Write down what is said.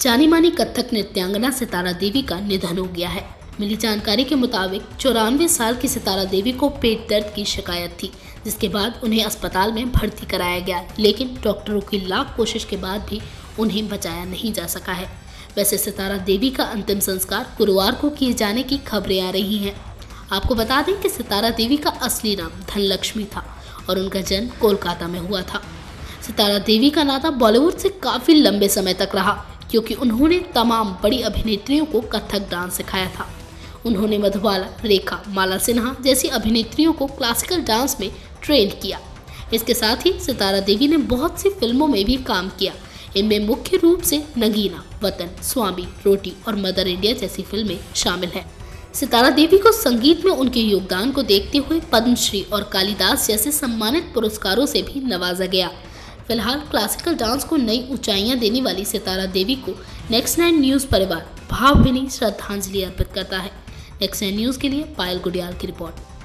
जानी मानी कथक नृत्यांगना सितारा देवी का निधन हो गया है। मिली जानकारी के मुताबिक चौरानवे साल की सितारा देवी को पेट दर्द की शिकायत थी, जिसके बाद उन्हें अस्पताल में भर्ती कराया गया, लेकिन डॉक्टरों की लाख कोशिश के बाद भी उन्हें बचाया नहीं जा सका है। वैसे सितारा देवी का अंतिम संस्कार गुरुवार को किए जाने की खबरें आ रही हैं। आपको बता दें कि सितारा देवी का असली नाम धनलक्ष्मी था और उनका जन्म कोलकाता में हुआ था। सितारा देवी का नाता बॉलीवुड से काफ़ी लंबे समय तक रहा। क्योंकि उन्होंने तमाम बड़ी अभिनेत्रियों को कथक डांस सिखाया था। उन्होंने मधुबाला, रेखा, माला सिन्हा जैसी अभिनेत्रियों को क्लासिकल डांस में ट्रेन किया। इसके साथ ही सितारा देवी ने बहुत सी फ़िल्मों में भी काम किया। इनमें मुख्य रूप से नगीना, वतन, स्वामी, रोटी और मदर इंडिया जैसी फ़िल्में शामिल हैं। सितारा देवी को संगीत में उनके योगदान को देखते हुए पद्मश्री और कालिदास जैसे सम्मानित पुरस्कारों से भी नवाजा गया। फ़िलहाल क्लासिकल डांस को नई ऊंचाइयाँ देने वाली सितारा देवी को नेक्स्ट नाइन न्यूज़ परिवार भावभीनी श्रद्धांजलि अर्पित करता है। नेक्स्ट नाइन न्यूज़ के लिए पायल गुडियाल की रिपोर्ट।